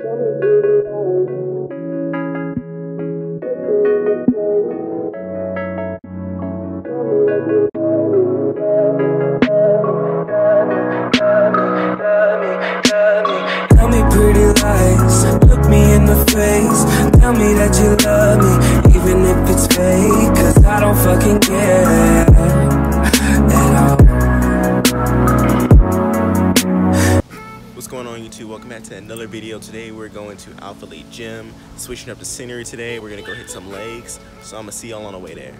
Tell me pretty lies, look me in the face. Tell me that you love me, even if it's fake. Cause I don't fucking care Welcome back to another video. Today we're going to Alphalete Gym, switching up the scenery today. We're gonna go hit some legs. So I'm gonna see y'all on the way there.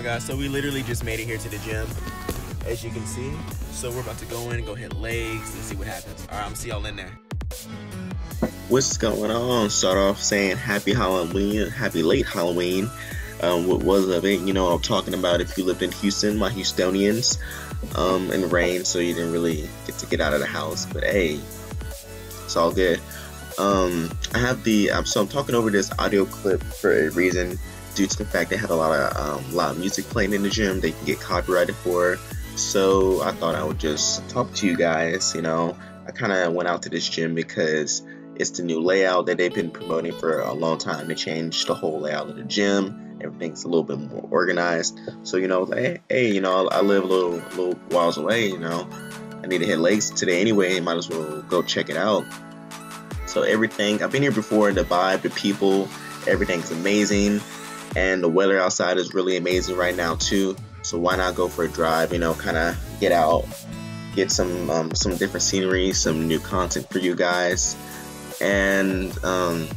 Oh guys, so we literally just made it here to the gym, as you can see. So we're about to go in and go hit legs and see what happens. All right, I'm see y'all in there. What's going on? Start off saying happy Halloween, happy late Halloween. Um, what was of it? You know, I'm talking about if you lived in Houston, my Houstonians, um, in rain, so you didn't really get to get out of the house. But hey, it's all good. Um, I have the so I'm talking over this audio clip for a reason due to the fact they had a lot of um, loud music playing in the gym. They can get copyrighted for. So I thought I would just talk to you guys. You know, I kind of went out to this gym because it's the new layout that they've been promoting for a long time. They changed the whole layout of the gym. Everything's a little bit more organized. So you know, hey, hey, you know, I live a little, little whiles away. You know, I need to hit legs today anyway. Might as well go check it out. So everything, I've been here before. The vibe, the people, everything's amazing and the weather outside is really amazing right now too. So why not go for a drive? You know, kind of get out, get some um, some different scenery, some new content for you guys, and um,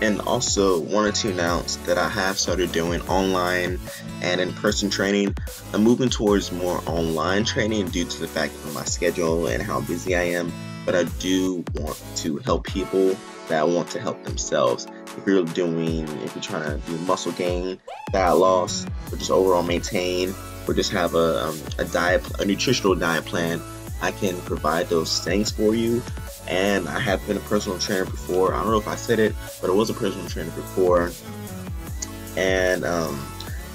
and also wanted to announce that I have started doing online and in-person training. I'm moving towards more online training due to the fact of my schedule and how busy I am. But I do want to help people that want to help themselves. If you're doing, if you're trying to do muscle gain, fat loss, or just overall maintain, or just have a, um, a diet, a nutritional diet plan, I can provide those things for you. And I have been a personal trainer before. I don't know if I said it, but I was a personal trainer before. And um,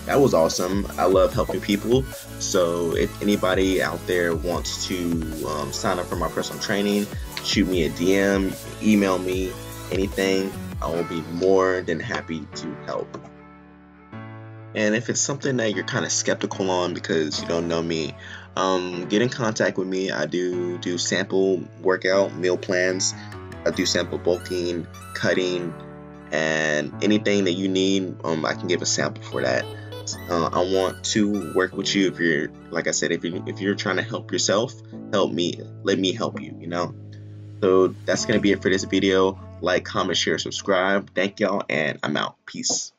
that was awesome. I love helping people. So if anybody out there wants to um, sign up for my personal training, shoot me a DM, email me, anything. I will be more than happy to help. And if it's something that you're kind of skeptical on because you don't know me, um, get in contact with me. I do do sample workout meal plans. I do sample bulking, cutting, and anything that you need. Um, I can give a sample for that. Uh, I want to work with you if you're, like I said, if you if you're trying to help yourself, help me. Let me help you. You know. So that's gonna be it for this video. Like, comment, share, subscribe. Thank y'all, and I'm out. Peace.